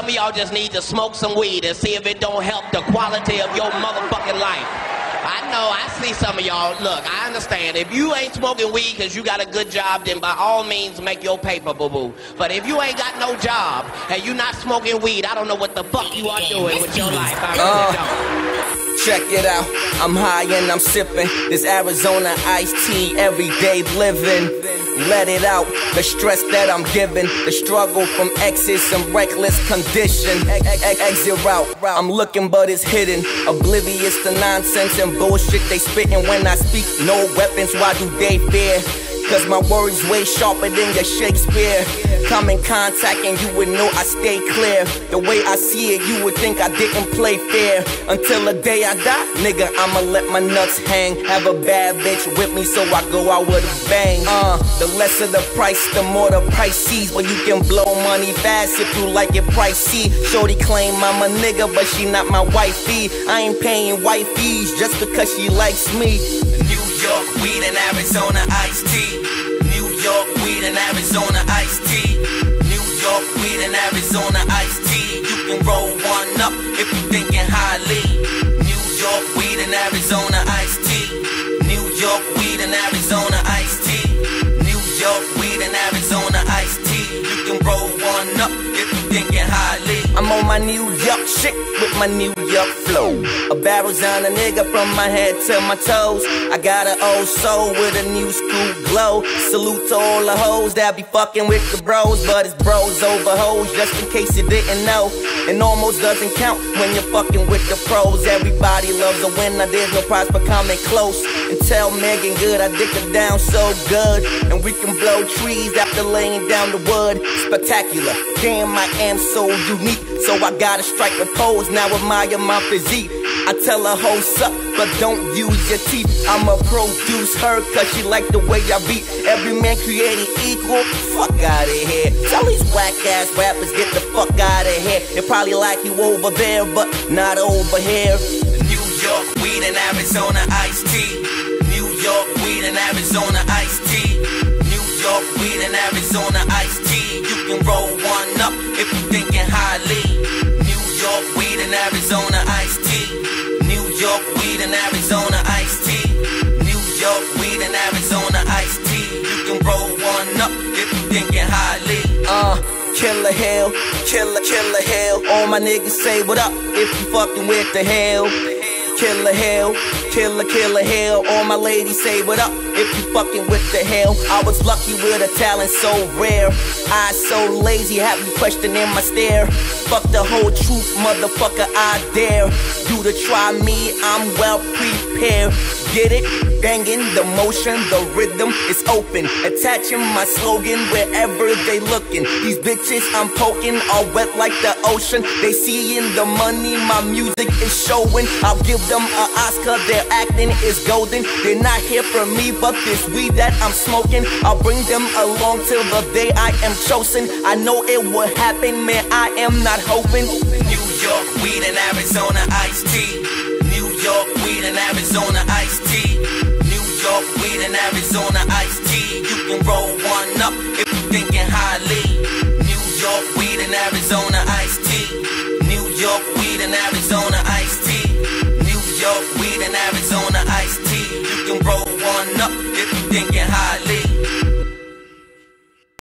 some of y'all just need to smoke some weed and see if it don't help the quality of your motherfucking life. I know, I see some of y'all. Look, I understand. If you ain't smoking weed because you got a good job, then by all means make your paper, boo boo. But if you ain't got no job and you not smoking weed, I don't know what the fuck you are doing with your life. I really don't. Check it out, I'm high and I'm sipping this Arizona iced tea, everyday living. Let it out, the stress that I'm giving, the struggle from excess and reckless condition. Exit route, I'm looking but it's hidden. Oblivious to nonsense and bullshit they spitting when I speak. No weapons, why do they fear? Cause my words way sharper than your Shakespeare. Come in contact and you would know I stay clear. The way I see it, you would think I didn't play fair. Until the day I die, nigga, I'ma let my nuts hang. Have a bad bitch with me so I go out with a bang. Uh, the lesser the price, the more the price sees. But you can blow money fast if you like it pricey. Shorty claim I'm a nigga, but she not my wifey. I ain't paying white fees just because she likes me. New York weed and Arizona iced tea. New York weed and Arizona iced tea. New York weed and Arizona iced tea. You can roll one up if you thinking highly. New York weed and Arizona iced tea. New York weed and Arizona iced tea. New York weed and Arizona iced tea. You can roll one up if you thinking highly. I'm on my New York shit with my New York flow. A barrel's on a nigga from my head to my toes. I got an old soul with a new school glow. Salute to all the hoes that be fucking with the bros, but it's bros over hoes, just in case you didn't know. It almost doesn't count when you're fucking with the pros. Everybody loves a winner, there's no prize for coming close. And tell Megan good, I dick her down so good. And we can blow trees after laying down the wood. Spectacular, damn, I am so unique. So I gotta strike a pose, now admire my physique. I tell her host up, but don't use your teeth. I'ma produce her cause she like the way I beat. Every man created equal, fuck out of here. Tell these whack ass rappers get the fuck out of here. They probably like you over there, but not over here. New York weed and Arizona iced tea. New York weed and Arizona iced tea. New York weed and Arizona iced tea. You can roll one up if you thinking highly. New York weed and Arizona iced tea. New York weed and Arizona iced tea. New York weed and Arizona iced tea. You can roll one up if you thinking highly. Uh. Killer hell, killer, killer hell. All my niggas say what up if you fucking with the hell. Killer hell, killer, killer hell. All my ladies say what up if you fucking with the hell. I was lucky with a talent so rare. I so lazy, have you questioning my stare. Fuck the whole truth, motherfucker, I dare. You to try me, I'm well prepared. Get it? Banging the motion, the rhythm is open. Attaching my slogan wherever they looking. These bitches I'm poking are wet like the ocean. They seeing the money, my music is showing. I'll give them a Oscar, their acting is golden. They're not here for me, but this weed that I'm smoking, I'll bring them along till the day I am chosen. I know it will happen, man. I am not hoping. New York weed and Arizona iced tea. Arizona iced tea. New York weed and Arizona iced tea. New York weed and Arizona iced tea. You can roll one up if you thinking highly.